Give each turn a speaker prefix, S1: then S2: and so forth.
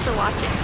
S1: For watching.